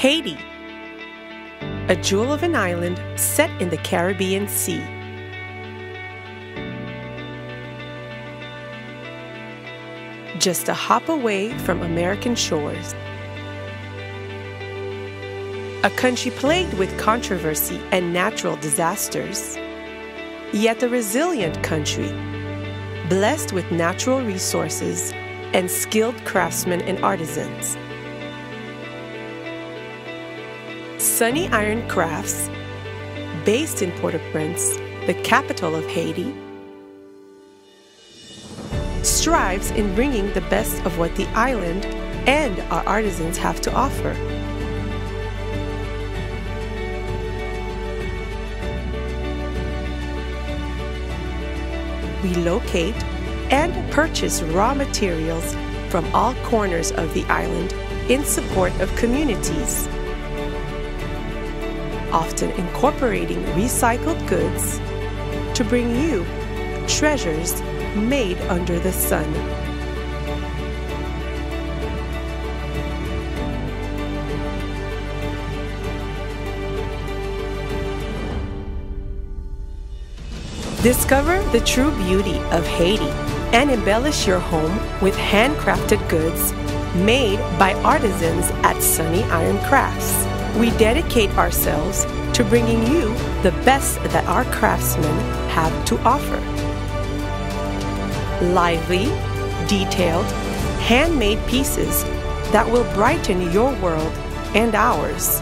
Haiti, a jewel of an island set in the Caribbean Sea. Just a hop away from American shores. A country plagued with controversy and natural disasters, yet a resilient country, blessed with natural resources and skilled craftsmen and artisans. Sunny Iron Crafts, based in Port au Prince, the capital of Haiti, strives in bringing the best of what the island and our artisans have to offer. We locate and purchase raw materials from all corners of the island in support of communities, often incorporating recycled goods to bring you treasures made under the sun. Discover the true beauty of Haiti and embellish your home with handcrafted goods made by artisans at Sunny Iron Crafts. We dedicate ourselves to bringing you the best that our craftsmen have to offer. Lively, detailed, handmade pieces that will brighten your world and ours.